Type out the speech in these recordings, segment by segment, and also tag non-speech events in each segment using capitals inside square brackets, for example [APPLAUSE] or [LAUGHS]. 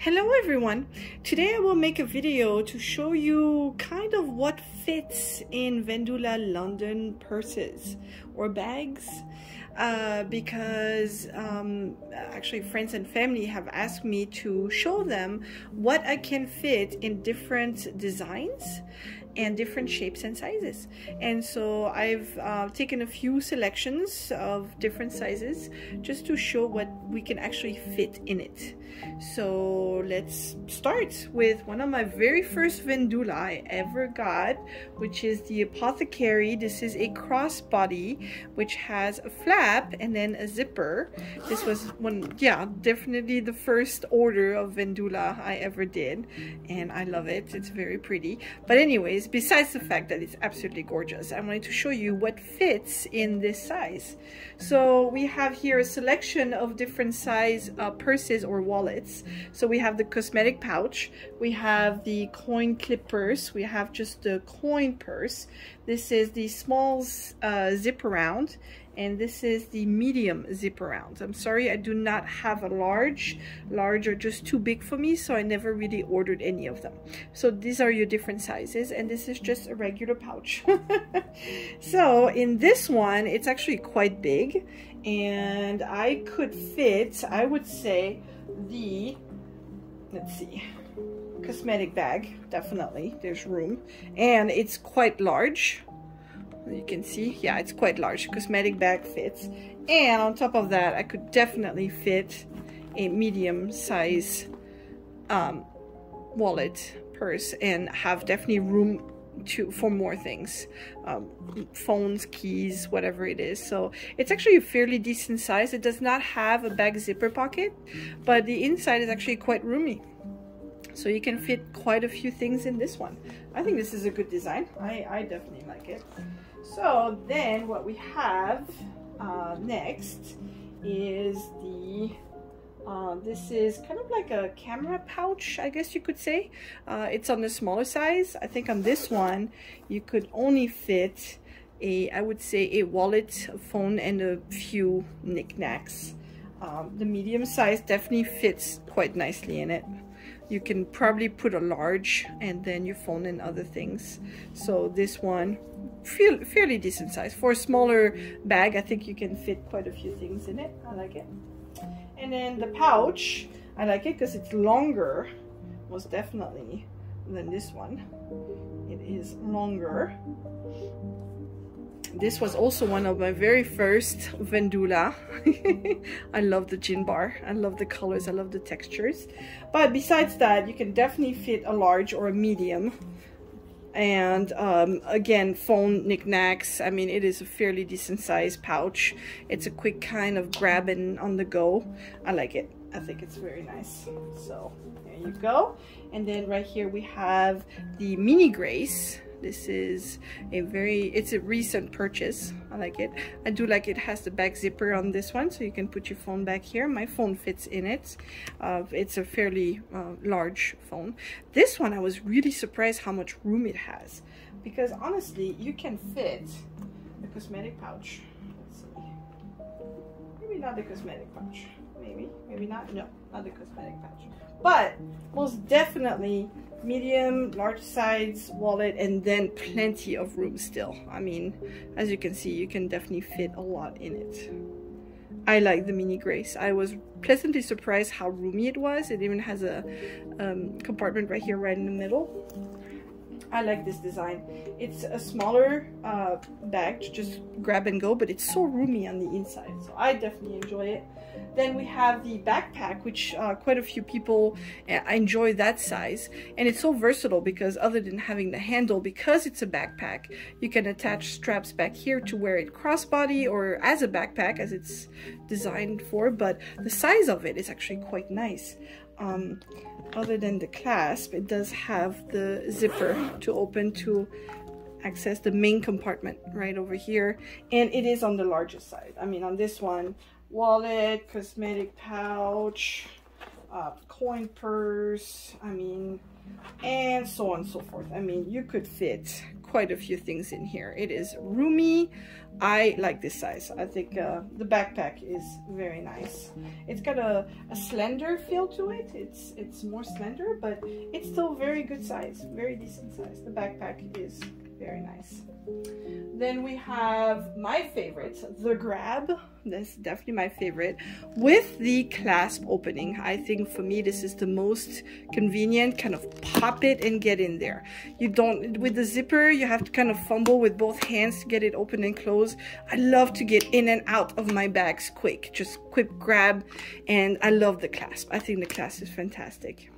Hello everyone! Today I will make a video to show you kind of what fits in Vendula London purses or bags uh, because um, actually friends and family have asked me to show them what I can fit in different designs and different shapes and sizes. And so I've uh, taken a few selections of different sizes just to show what we can actually fit in it. So let's start with one of my very first Vendula I ever got, which is the Apothecary. This is a crossbody, which has a flap and then a zipper. This was one, yeah, definitely the first order of Vendula I ever did. And I love it. It's very pretty. But anyways, besides the fact that it's absolutely gorgeous, I wanted to show you what fits in this size. So we have here a selection of different size uh, purses or wallets. So we have the cosmetic pouch, we have the coin clip purse, we have just the coin purse. This is the small uh, zip around and this is the medium zip around. I'm sorry I do not have a large. Large are just too big for me so I never really ordered any of them. So these are your different sizes and this is just a regular pouch. [LAUGHS] so in this one it's actually quite big and I could fit I would say the let's see cosmetic bag definitely there's room and it's quite large you can see yeah it's quite large cosmetic bag fits. And on top of that I could definitely fit a medium size um, wallet purse and have definitely room to for more things. Um, phones keys whatever it is. So it's actually a fairly decent size. It does not have a back zipper pocket but the inside is actually quite roomy. So you can fit quite a few things in this one. I think this is a good design. I, I definitely like it so then what we have uh, next is the uh, this is kind of like a camera pouch, I guess you could say. Uh, it's on the smaller size. I think on this one, you could only fit a, I would say a wallet, a phone, and a few knickknacks. Um, the medium size definitely fits quite nicely in it you can probably put a large and then your phone and other things so this one feel fairly decent size for a smaller bag I think you can fit quite a few things in it I like it and then the pouch I like it because it's longer most definitely than this one it is longer this was also one of my very first Vendula. [LAUGHS] I love the gin bar. I love the colors. I love the textures. But besides that, you can definitely fit a large or a medium. And um, again, phone knickknacks. I mean, it is a fairly decent sized pouch. It's a quick kind of grab and on the go. I like it. I think it's very nice. So there you go. And then right here we have the Mini Grace this is a very it's a recent purchase. I like it. I do like it has the back zipper on this one so you can put your phone back here. My phone fits in it. Uh, it's a fairly uh, large phone. This one i was really surprised how much room it has because honestly you can fit the cosmetic pouch. Maybe not the cosmetic pouch maybe. Maybe not? No. Not the cosmetic pouch but most definitely medium large size wallet and then plenty of room still. I mean as you can see you can definitely fit a lot in it. I like the mini grace. I was pleasantly surprised how roomy it was. It even has a um, compartment right here right in the middle I like this design. It's a smaller uh, bag to just grab and go, but it's so roomy on the inside. So I definitely enjoy it. Then we have the backpack, which uh, quite a few people uh, enjoy that size. And it's so versatile because other than having the handle, because it's a backpack, you can attach straps back here to wear it crossbody or as a backpack as it's designed for. But the size of it is actually quite nice. Um, other than the clasp, it does have the zipper to open to access the main compartment right over here. And it is on the largest side. I mean, on this one, wallet, cosmetic pouch, uh, coin purse, I mean, and so on and so forth. I mean, you could fit quite a few things in here. It is roomy. I like this size. I think uh, the backpack is very nice. It's got a, a slender feel to it. It's it's more slender, but it's still very good size, very decent size. The backpack is very nice. Then we have my favorite, the Grab. That's definitely my favorite. With the clasp opening, I think for me this is the most convenient. Kind of pop it and get in there. You don't, with the zipper, you have to kind of fumble with both hands to get it open and close. I love to get in and out of my bags quick. Just quick grab. And I love the clasp. I think the clasp is fantastic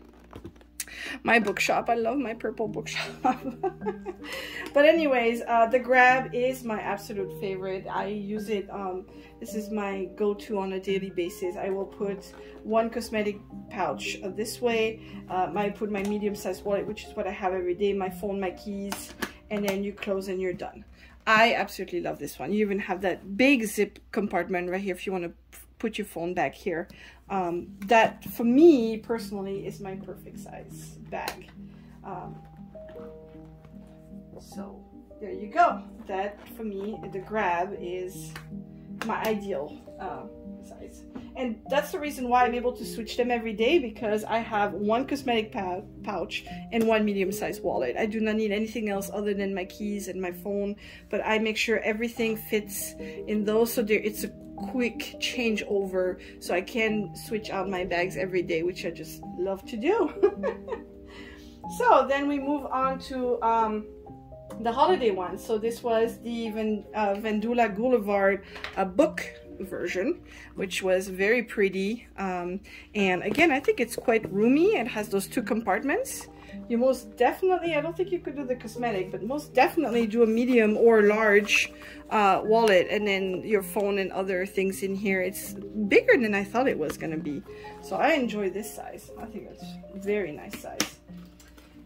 my bookshop. I love my purple bookshop. [LAUGHS] but anyways, uh, the Grab is my absolute favorite. I use it, um, this is my go-to on a daily basis. I will put one cosmetic pouch uh, this way. Um, I put my medium-sized wallet, which is what I have every day, my phone, my keys, and then you close and you're done. I absolutely love this one. You even have that big zip compartment right here if you want to put your phone back here. Um, that, for me, personally, is my perfect size bag. Um, so, there you go. That, for me, the grab is my ideal uh, size. And that's the reason why I'm able to switch them every day because I have one cosmetic pouch and one medium-sized wallet. I do not need anything else other than my keys and my phone, but I make sure everything fits in those so there it's a quick changeover so I can switch out my bags every day, which I just love to do. [LAUGHS] so then we move on to um, the holiday one. So this was the Van, uh, Vendula Boulevard uh, book version, which was very pretty. Um, and again, I think it's quite roomy. It has those two compartments you most definitely, I don't think you could do the cosmetic, but most definitely do a medium or large uh, wallet and then your phone and other things in here. It's bigger than I thought it was going to be. So I enjoy this size. I think it's very nice size.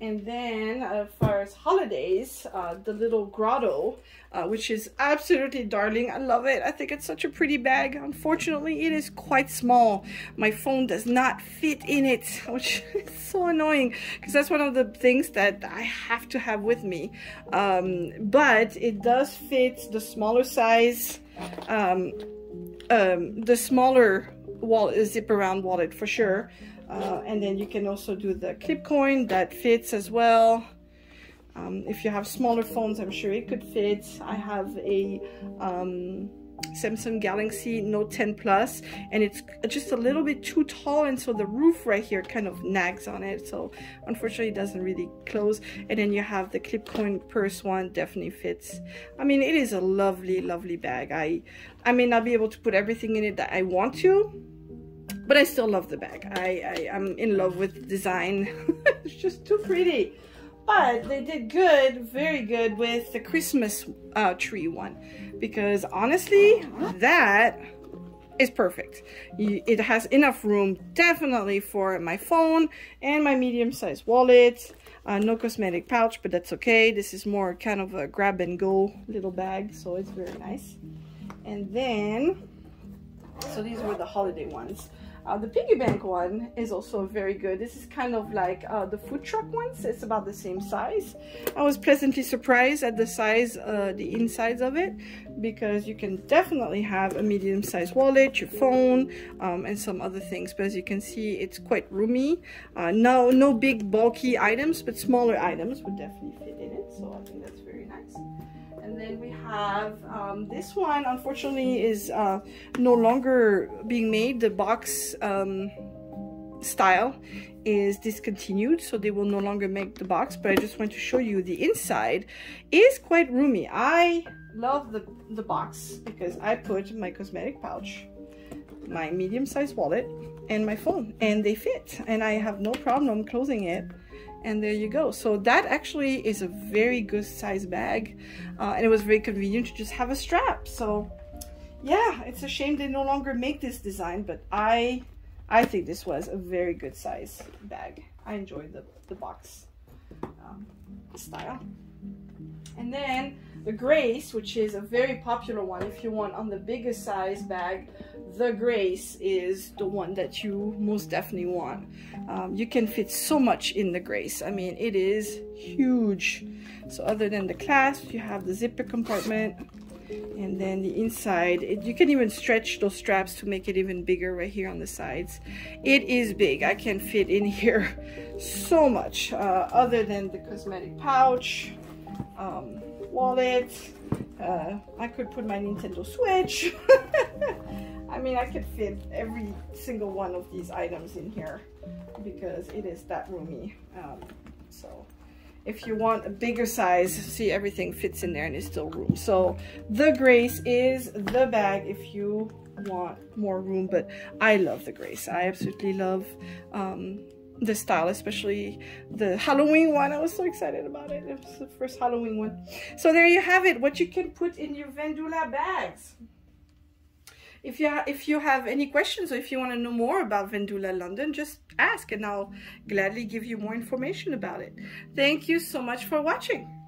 And then as far as holidays, uh, the little grotto, uh, which is absolutely darling. I love it. I think it's such a pretty bag. Unfortunately, it is quite small. My phone does not fit in it, [LAUGHS] which is so annoying because that's one of the things that I have to have with me. Um, but it does fit the smaller size, um, um, the smaller wallet, zip around wallet for sure. Uh, and then you can also do the clip coin that fits as well. Um, if you have smaller phones, I'm sure it could fit. I have a um, Samsung Galaxy Note 10 Plus and it's just a little bit too tall and so the roof right here kind of nags on it so unfortunately it doesn't really close and then you have the clip coin purse one definitely fits I mean it is a lovely lovely bag I I may not be able to put everything in it that I want to but I still love the bag. I, I, am in love with the design. [LAUGHS] it's just too pretty. But they did good, very good with the Christmas uh, tree one. Because honestly, that is perfect. It has enough room definitely for my phone and my medium-sized wallet. Uh, no cosmetic pouch, but that's okay. This is more kind of a grab and go little bag, so it's very nice. And then, so these were the holiday ones. Uh, the piggy bank one is also very good. This is kind of like uh, the food truck ones. It's about the same size. I was pleasantly surprised at the size, uh, the insides of it, because you can definitely have a medium-sized wallet, your phone, um, and some other things. But as you can see, it's quite roomy. Uh, no, no big bulky items, but smaller items would definitely fit in it. So I think that's very nice. And then we have um, this one, unfortunately, is uh, no longer being made. The box um, style is discontinued, so they will no longer make the box. But I just want to show you the inside is quite roomy. I love the, the box because I put my cosmetic pouch, my medium-sized wallet, and my phone, and they fit. And I have no problem closing it and there you go. So that actually is a very good size bag uh, and it was very convenient to just have a strap. So yeah it's a shame they no longer make this design but I I think this was a very good size bag. I enjoyed the, the box um, style. And then the Grace, which is a very popular one if you want on the biggest size bag, the Grace is the one that you most definitely want. Um, you can fit so much in the Grace. I mean, it is huge. So other than the clasp, you have the zipper compartment and then the inside it, you can even stretch those straps to make it even bigger right here on the sides it is big I can fit in [LAUGHS] here so much uh, other than the cosmetic pouch um, wallet. Uh, I could put my Nintendo Switch. [LAUGHS] I mean, I could fit every single one of these items in here because it is that roomy. Um, so if you want a bigger size, see everything fits in there and it's still room. So the Grace is the bag if you want more room, but I love the Grace. I absolutely love um, the style, especially the Halloween one. I was so excited about it. It was the first Halloween one. So there you have it, what you can put in your Vendula bags. If you, if you have any questions or if you want to know more about Vendula London, just ask and I'll gladly give you more information about it. Thank you so much for watching.